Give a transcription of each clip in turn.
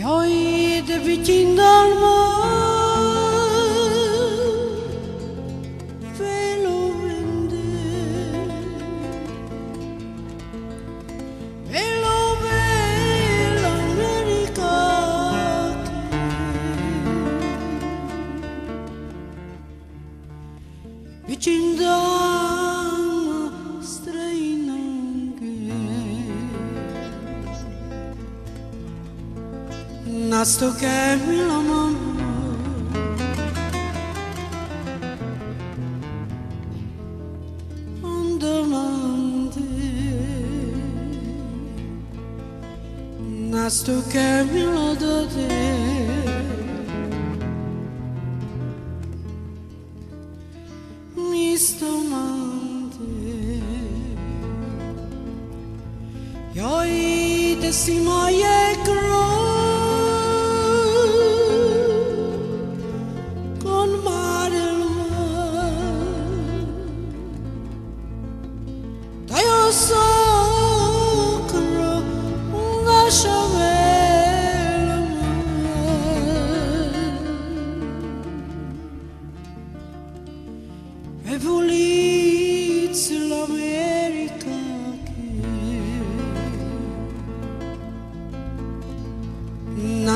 Är det vid kindarma Velovende Velo velo americate Vicindama Nasto che mi la mamma Non domandi Nasto che mi lo do te Mi sto te Io i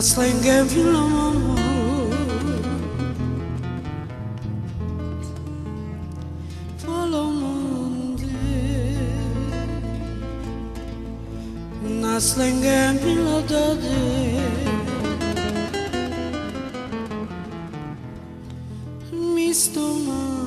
That's like long Aslingen pilotade Mis duman.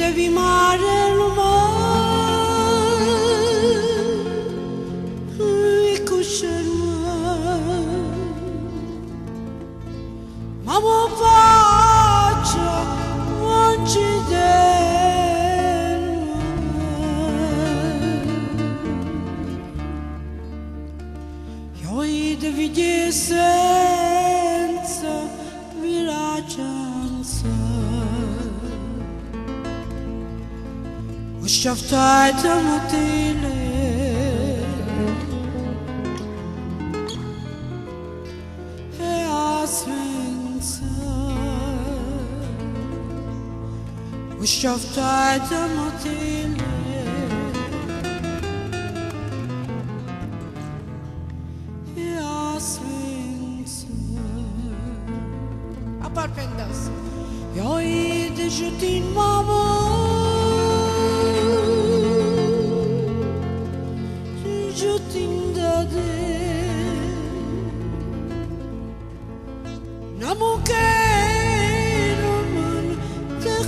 Är där vid maren och mar I kusharma Mamma faccia Jag är Ushaftat amatile E asmenza Ushaftat amatile E asmenza Apar pendas. Jag är det din mamma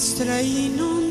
estreino